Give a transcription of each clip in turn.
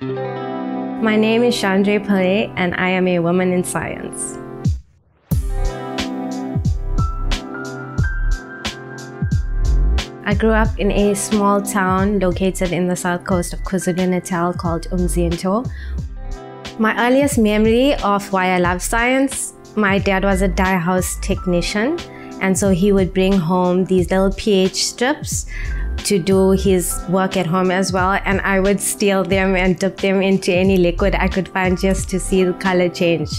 My name is Shandré Pillay, and I am a woman in science. I grew up in a small town located in the south coast of KwaZulu-Natal called Umzinto. My earliest memory of why I love science, my dad was a dye house technician, and so he would bring home these little pH strips to do his work at home as well and I would steal them and dip them into any liquid I could find just to see the color change.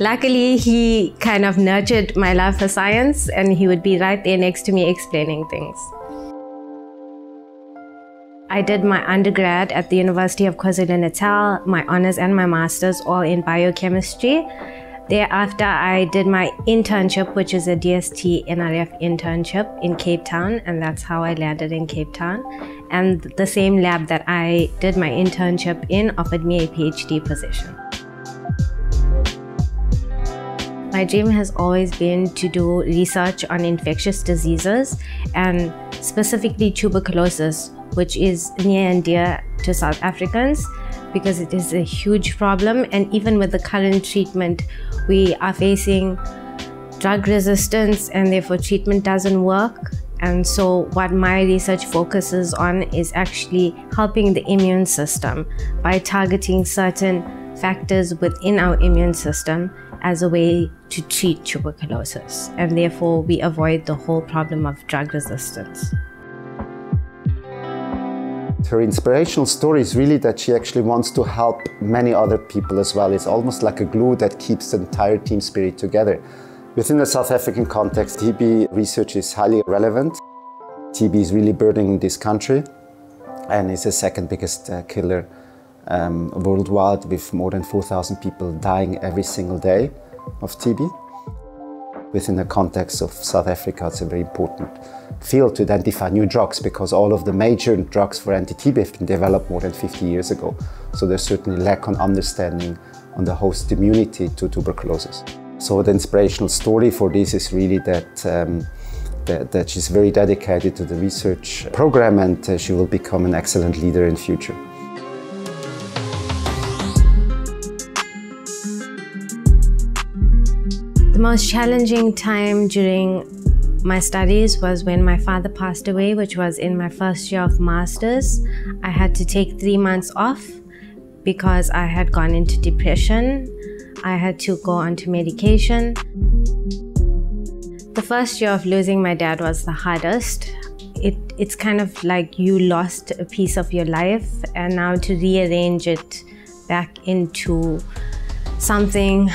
Luckily, he kind of nurtured my love for science and he would be right there next to me explaining things. I did my undergrad at the University of KwaZulu-Natal, my honors and my masters all in biochemistry. Thereafter, I did my internship, which is a DST NRF internship in Cape Town, and that's how I landed in Cape Town. And the same lab that I did my internship in offered me a PhD position. My dream has always been to do research on infectious diseases and specifically tuberculosis, which is near and dear to South Africans because it is a huge problem. And even with the current treatment, we are facing drug resistance and therefore treatment doesn't work. And so, what my research focuses on is actually helping the immune system by targeting certain factors within our immune system as a way to treat tuberculosis. And therefore, we avoid the whole problem of drug resistance her inspirational story is really that she actually wants to help many other people as well. It's almost like a glue that keeps the entire team spirit together. Within the South African context, TB research is highly relevant. TB is really burdening this country and is the second biggest uh, killer um, worldwide with more than 4,000 people dying every single day of TB within the context of South Africa, it's a very important field to identify new drugs because all of the major drugs for anti-TB have been developed more than 50 years ago. So there's certainly lack on understanding on the host immunity to tuberculosis. So the inspirational story for this is really that um, that, that, she's very dedicated to the research program and uh, she will become an excellent leader in future. Most challenging time during my studies was when my father passed away, which was in my first year of master's. I had to take three months off because I had gone into depression. I had to go onto medication. The first year of losing my dad was the hardest. It, it's kind of like you lost a piece of your life, and now to rearrange it back into something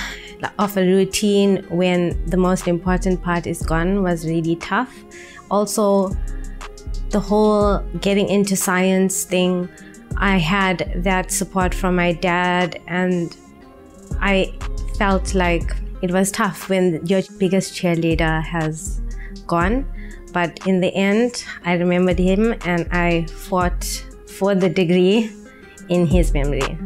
of a routine when the most important part is gone was really tough. Also, the whole getting into science thing, I had that support from my dad, and I felt like it was tough when your biggest cheerleader has gone. But in the end, I remembered him and I fought for the degree in his memory.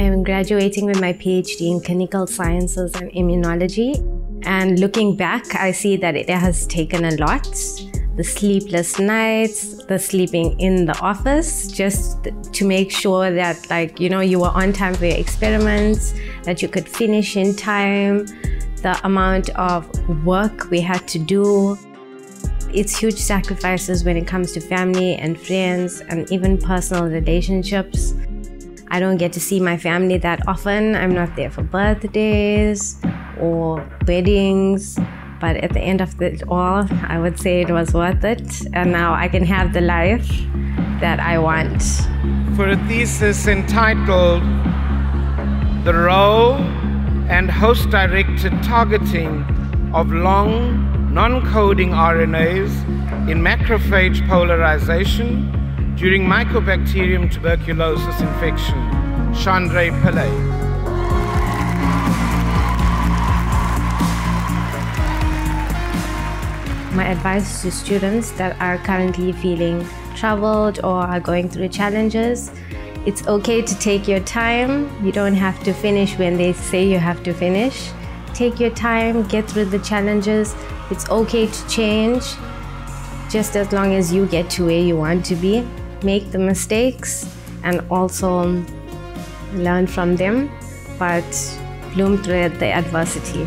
I'm graduating with my PhD in clinical sciences and immunology. And looking back, I see that it has taken a lot. The sleepless nights, the sleeping in the office, just to make sure that, like, you know, you were on time for your experiments, that you could finish in time, the amount of work we had to do. It's huge sacrifices when it comes to family and friends and even personal relationships. I don't get to see my family that often. I'm not there for birthdays or weddings. But at the end of it all, I would say it was worth it. And now I can have the life that I want. For a thesis entitled The Role and Host Directed Targeting of Long Non Coding RNAs in Macrophage Polarization during Mycobacterium tuberculosis infection, Shandré Pillay. My advice to students that are currently feeling troubled or are going through challenges it's okay to take your time. You don't have to finish when they say you have to finish. Take your time, get through the challenges. It's okay to change just as long as you get to where you want to be, make the mistakes and also um, learn from them, but bloom through the adversity.